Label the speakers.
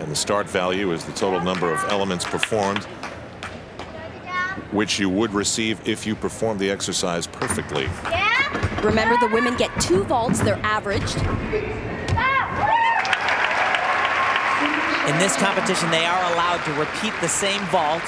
Speaker 1: And the start value is the total number of elements performed which you would receive if you perform the exercise perfectly.
Speaker 2: Remember, the women get two vaults. They're averaged.
Speaker 3: In this competition, they are allowed to repeat the same vault